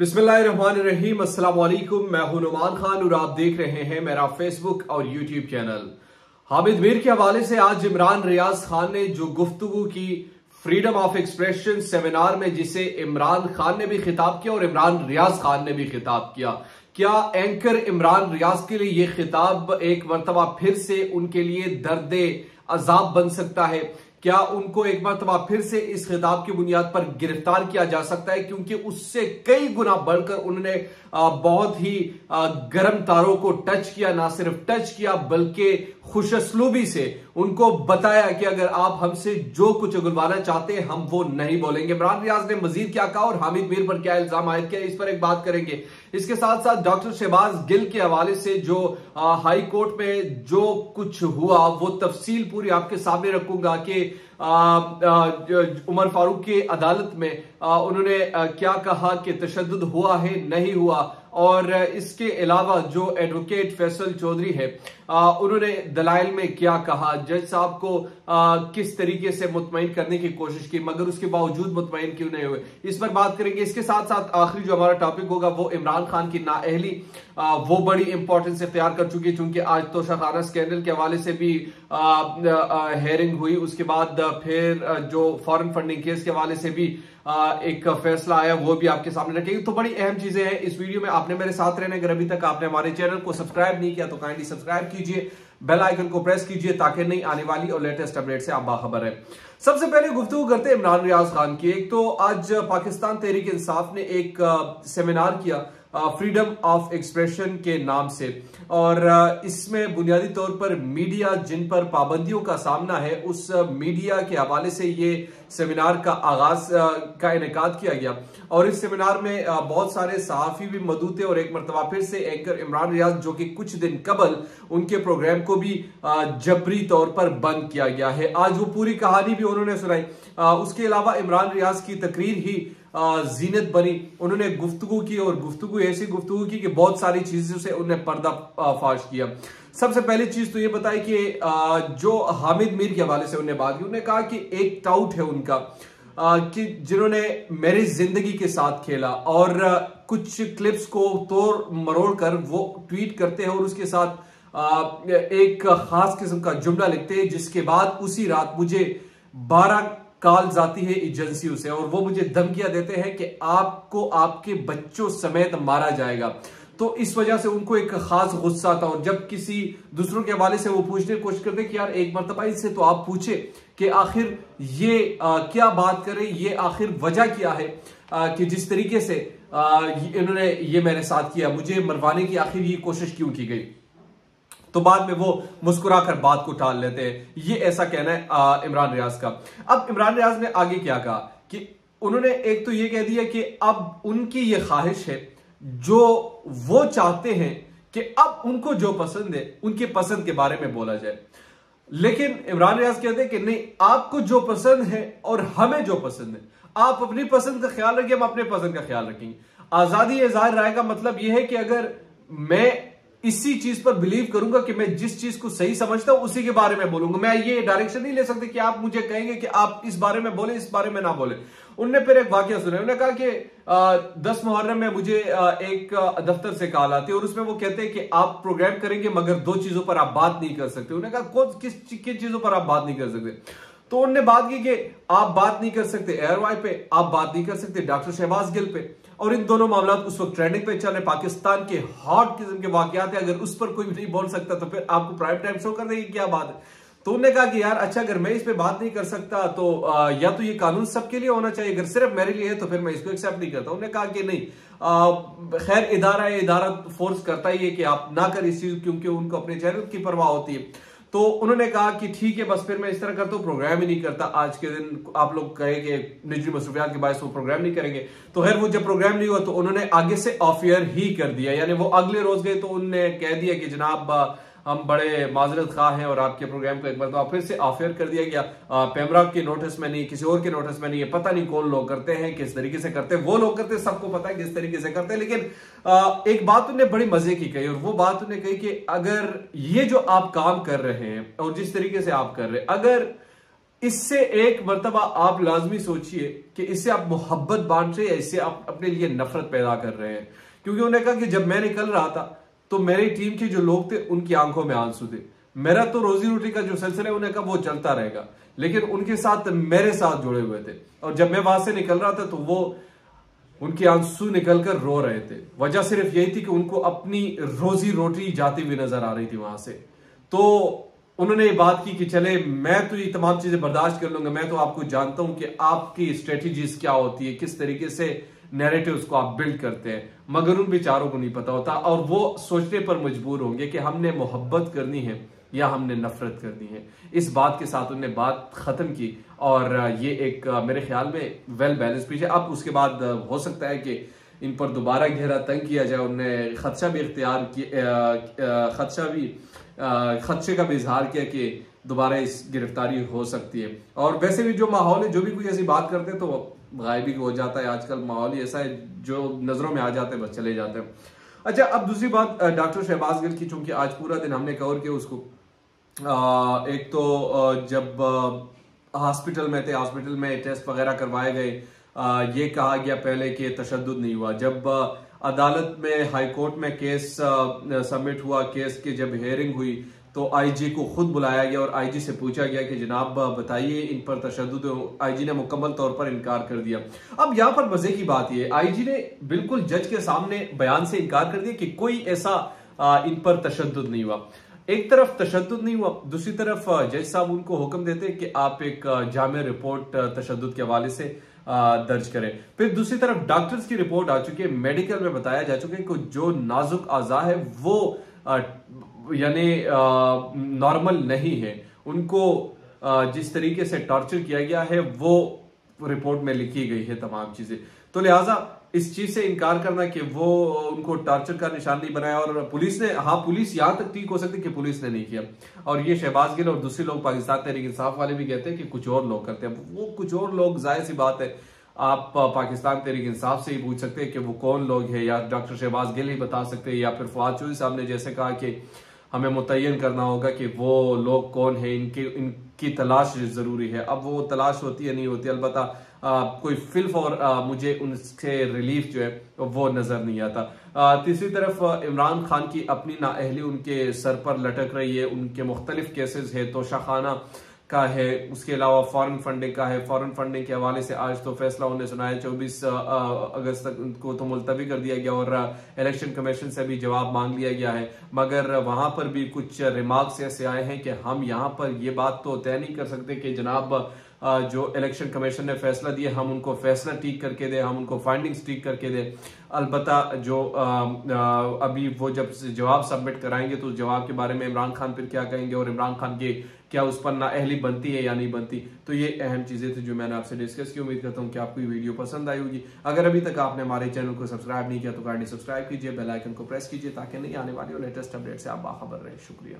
बिस्मिल्लाहिर्रहमानिर्रहीम। अस्सलाम वालेकुम मैं हूँ नुमान खान और आप देख रहे हैं मेरा फेसबुक और यूट्यूब चैनल। हामिद मीर के हवाले से आज इमरान रियाज खान ने जो गुफ्तगु की फ्रीडम ऑफ़ एक्सप्रेशन सेमिनार में, जिसे इमरान खान ने भी खिताब किया और इमरान रियाज खान ने भी खिताब किया। क्या एंकर इमरान रियाज के लिए यह खिताब एक मरतबा फिर से उनके लिए दर्द अजाब बन सकता है? क्या उनको एक मरतबा फिर से इस खिताब की बुनियाद पर गिरफ़्तार किया जा सकता है? क्योंकि उससे कई गुना बढ़कर उन्होंने बहुत ही गर्म तारों को टच किया, ना सिर्फ़ टच किया, बल्कि खुशसलूबी से उनको बताया कि अगर आप हमसे जो कुछ उगलवाना चाहते हैं, हम वो नहीं बोलेंगे। इमरान रियाज ने मजीद क्या कहा और हामिद मीर पर क्या इल्ज़ाम आयद किया, इस पर एक बात करेंगे। इसके साथ साथ डॉक्टर शहबाज गिल के हवाले से जो हाई कोर्ट में जो कुछ हुआ, वो तफसील पूरी आपके सामने रखूँगा कि उमर फारूक की अदालत में उन्होंने क्या कहा कि तशद हुआ है? नहीं हुआ। और इसके अलावा जो एडवोकेट फैसल चौधरी है उन्होंने दलाइल में क्या कहा? जज साहब को आ, किस तरीके से मुतमिन करने की कोशिश की? मगर उसके बावजूद मुतमिन क्यों नहीं हुए? इस पर बात करेंगे। इसके साथ साथ आखिरी जो हमारा टॉपिक होगा वो इमरान खान की नाअहली वो बड़ी इंपॉर्टेंस इख्तियार कर चुकी है चूँकि आज तो शाखाना स्कैंडल के हवाले से भी हेयरिंग हुई। उसके बाद फिर जो फॉरेन फंडिंग केस के हवाले से भी एक फैसला आया, वो भी आपके सामने रखेंगे। तो बड़ी अहम चीज़ें हैं इस वीडियो में। आपने मेरे साथ रहने अगर अभी तक आपने हमारे चैनल को सब्सक्राइब नहीं किया तो काइंडली सब्सक्राइब कीजिए बेल आइकन को प्रेस कीजिए, ताकि नहीं आने वाली और लेटेस्ट अपडेट से आप बाखबर है। सबसे पहले गुफ्तु करते इमरान रियाज खान की। एक तो आज पाकिस्तान तहरीक इंसाफ ने एक सेमिनार किया। फ्रीडम ऑफ़ एक्सप्रेशन के नाम से। और इसमें बुनियादी तौर पर मीडिया जिन पर पाबंदियों का सामना है, उस मीडिया के हवाले से ये सेमिनार का आगाज़ का इनका किया गया। और इस सेमिनार में बहुत सारे सहाफी भी मौजूद थे और एक मरतबा फिर से एंकर इमरान रियाज, जो कि कुछ दिन कबल उनके प्रोग्राम को भी जबरी तौर पर बंद किया गया है। आज वो पूरी कहानी भी उन्होंने सुनाई। उसके अलावा इमरान रियाज की तकरीर ही जीनत बनी। उन्होंने गुफ्तगु की और गुफ्तु ऐसी गुफ्तु की कि बहुत सारी चीज़ों से उन्हें पर्दा फाश किया। सबसे पहली चीज़ तो ये बताई कि जो हामिद मीर के हवाले से उन्हें बात की, उन्होंने कहा कि एक टाउट है उनका कि जिन्होंने मेरी ज़िंदगी के साथ खेला और कुछ क्लिप्स को तोड़ मरोड़ कर वो ट्वीट करते हैं और उसके साथ एक खास किस्म का जुमला लिखते हैं, जिसके बाद उसी रात मुझे बारह कॉल जाती है एजेंसियों से और वो मुझे धमकियाँ देते हैं कि आपको आपके बच्चों समेत मारा जाएगा। तो इस वजह से उनको एक खास गुस्सा था और जब किसी दूसरों के हवाले से वो पूछने की कोशिश करते कि यार एक मरतबा इससे तो आप पूछे कि आखिर ये आ, क्या बात करें ये आखिर वजह क्या है? आ, कि जिस तरीके से आ, इन्होंने ये मेरे साथ किया मुझे मरवाने की आखिर ये कोशिश क्यों की गई? तो बाद में वो मुस्कुराकर बात को टाल लेते हैं। ये ऐसा कहना है इमरान रियाज का। अब इमरान रियाज ने आगे क्या कहा? कि उन्होंने एक तो ये कह दिया कि अब उनकी ये ख्वाहिश है, जो वो चाहते हैं कि अब उनको जो पसंद है, उनके पसंद के बारे में बोला जाए। लेकिन इमरान रियाज कहते हैं कि नहीं, आपको जो पसंद है और हमें जो पसंद है, आप अपनी पसंद का ख्याल रखिए, हम अपने पसंद का ख्याल रखेंगे। आज़ादी इजहार राय का मतलब यह है कि अगर मैं इसी चीज़ पर बिलीव करूँगा कि मैं जिस चीज़ को सही समझता हूँ, उसी के बारे में बोलूँगा। मैं ये डायरेक्शन नहीं ले सकते कि आप मुझे कहेंगे कि आप इस बारे में बोले, इस बारे में ना बोले। उनने फिर एक वाक्य सुना उन्होंने कहा कि दस मुहर्रम में मुझे एक दफ्तर से कॉल आती है और उसमें वो कहते हैं कि आप प्रोग्राम करेंगे, मगर दो चीज़ों पर आप बात नहीं कर सकते। उन्होंने कहा, कौन, किस किन चीज़ों पर आप बात नहीं कर सकते? तो उनने बात की कि, आप बात नहीं कर सकते एयरवाई पे, आप बात नहीं कर सकते डॉक्टर शहबाज गिल पे। और इन दोनों मामला उस वक्त ट्रेंडिंग पे चल रहे पाकिस्तान के हॉट किस्म के वाकत है। अगर उस पर कोई नहीं बोल सकता तो फिर आपको प्राइम टाइम शो कर देगी क्या बात है? तो उन्होंने कहा कि यार अच्छा अगर मैं इस पे बात नहीं कर सकता तो आ, या तो ये कानून सबके लिए होना चाहिए। अगर सिर्फ़ मेरे लिए है तो फिर मैं इसको एक्सेप्ट नहीं करता। उन्होंने कहा कि नहीं खैर इदारा है इदारा फोर्स करता ही है कि आप ना कर इस चीज़ क्योंकि उनको अपने चेहरे की परवाह होती है। तो उन्होंने कहा कि ठीक है, बस फिर मैं इस तरह करता हूँ प्रोग्राम ही नहीं करता। आज के दिन आप लोग कहेंगे निजी मसरूफियात के बायस वो प्रोग्राम नहीं करेंगे। तो खैर, वो जब प्रोग्राम नहीं हुआ तो उन्होंने आगे से ऑफ़ ईयर ही कर दिया। यानी वो अगले रोज गए तो उनने कह दिया कि जनाब हम बड़े माजरत खा हैं और आपके प्रोग्राम को एक बार फिर से ऑफेयर कर दिया गया। पैमरा के नोटिस में नहीं, किसी और के नोटिस में नहीं है पता नहीं कौन लोग करते हैं, किस तरीके से करते हैं। वो लोग करते हैं, सबको पता है किस तरीके से करते हैं, लेकिन एक बात उन्हें बड़ी मज़े की कही और वो बात उन्हें कही कि अगर ये जो आप काम कर रहे हैं और जिस तरीके से आप कर रहे हैं, अगर इससे एक मरतबा आप लाजमी सोचिए कि इससे आप मोहब्बत बांट रहे हैं या इससे आप अपने लिए नफरत पैदा कर रहे हैं। क्योंकि उन्होंने कहा कि जब मैं निकल रहा था तो मेरी टीम के जो लोग थे, उनकी आँखों में आँसू थे। मेरा तो रोजी रोटी का जो सिलसिला उन्हें कहा वो चलता रहेगा। लेकिन उनके साथ मेरे साथ जुड़े हुए थे। और जब मैं वहाँ से निकल रहा था तो वो उनके आँसू निकलकर रो रहे थे। वजह सिर्फ़ यही थी कि उनको अपनी रोजी रोटी जाती हुई नज़र आ रही थी वहाँ से। तो उन्होंने ये बात की कि चले, मैं तो ये तमाम चीज़ें बर्दाश्त कर लूँगा। मैं तो आपको जानता हूँ कि आपकी स्ट्रेटेजीज क्या होती है, किस तरीके से नैरेटिव्स को आप बिल्ड करते हैं। मगर उन बेचारों को नहीं पता होता और वो सोचने पर मजबूर होंगे कि हमने मोहब्बत करनी है या हमने नफरत करनी है। इस बात के साथ उन्होंने बात खत्म की और ये एक, मेरे ख्याल में वेल बैलेंस पीछे अब उसके बाद हो सकता है कि इन पर दोबारा घेरा तंग किया जाए। उनने खदशा भी इख्तियार खदशा भी खदशे का भी इजहार किया कि दोबारा इस गिरफ्तारी हो सकती है। और वैसे भी जो माहौल है, जो भी कोई ऐसी बात करते हैं तो गायबी हो जाता है आजकल माहौल ही ऐसा है जो नज़रों में आ जाते हैं बस चले जाते हैं। अच्छा अब दूसरी बात डॉक्टर शहबाज गिल की चूँकि आज पूरा दिन हमने कवर किया उसको। आ, एक तो जब हॉस्पिटल में थे हॉस्पिटल में टेस्ट वगैरह करवाए गए ये कहा गया पहले कि तशद नहीं हुआ। जब अदालत में हाई कोर्ट में केस सबमिट हुआ केस की जब हेयरिंग हुई तो आईजी को खुद बुलाया गया और आईजी से पूछा गया कि जनाब बताइए, इन पर तशद आईजी ने मुकम्मल तौर पर इनकार कर दिया। अब यहाँ पर मज़े की बात यह आईजी ने बिल्कुल जज के सामने बयान से इनकार कर दिया कि कोई ऐसा इन पर तशद नहीं हुआ। एक तरफ़ तशद नहीं हुआ, दूसरी तरफ़ जज साहब उनको हुक्म देते कि आप एक जाम रिपोर्ट तशद के हवाले से दर्ज करें। फिर दूसरी तरफ़ डॉक्टर्स की रिपोर्ट आ चुकी है, मेडिकल में बताया जा चुका है कि जो नाजुक आजा है, वो यानी नॉर्मल नहीं है। उनको जिस तरीके से टॉर्चर किया गया है, वो रिपोर्ट में लिखी गई है तमाम चीज़ें। तो लिहाजा, इस चीज़ से इनकार करना कि वो, उनको टॉर्चर का निशान नहीं बनाया और पुलिस ने हाँ पुलिस यहाँ तक ठीक हो सकती कि पुलिस ने नहीं किया। और ये शहबाज गिल और दूसरे लोग पाकिस्तान तहरीक इंसाफ वाले भी कहते हैं कि कुछ और लोग करते हैं। वो कुछ और लोग, ज़ाहिर सी बात है, आप पाकिस्तान तहरीक इंसाफ से ही पूछ सकते हैं कि वो कौन लोग हैं, या डॉक्टर शहबाज गिल ही बता सकते हैं, या फिर फवाद चौधरी साहब ने जैसे कहा कि हमें मुतन करना होगा कि वो लोग कौन है इनके इनकी तलाश ज़रूरी है। अब वो तलाश होती है नहीं होती अलबत् कोई फिल्फ और आ, मुझे उनसे रिलीफ जो है वो नज़र नहीं आता। तीसरी तरफ़ इमरान खान की अपनी नाअहली उनके सर पर लटक रही है उनके मुख्तलिफ़ केसेस है तो शाखाना का है, उसके अलावा फॉरेन फंडिंग का है। फॉरेन फंडिंग के हवाले से आज तो फैसला उन्हें सुनाया चौबीस अगस्त तक को तो मुलतवी कर दिया गया और इलेक्शन कमीशन से भी जवाब मांग लिया गया है। मगर वहाँ पर भी कुछ रिमार्क्स ऐसे आए हैं कि हम यहाँ पर ये बात तो तय नहीं कर सकते कि जनाब जो इलेक्शन कमीशन ने फैसला दिया, हम उनको फैसला ठीक करके दें, हम उनको फाइंडिंग्स ठीक करके दें। अलबत् जो अभी वो जब जवाब सबमिट कराएँगे तो उस जवाब के बारे में इमरान खान फिर क्या कहेंगे और इमरान खान के क्या उस पर ना अहली बनती है या नहीं बनती? तो ये अहम चीज़ें थी जो मैंने आपसे डिस्कस की। उम्मीद करता हूँ कि आपको ये वीडियो पसंद आई होगी। अगर अभी तक आपने हमारे चैनल को सब्सक्राइब नहीं किया तो गाड़ी सब्सक्राइब कीजिए बेलाइकन को प्रेस कीजिए, ताकि नहीं आने वाली और लेटेस्ट अपडेट से आप बाखबर रहे। शुक्रिया।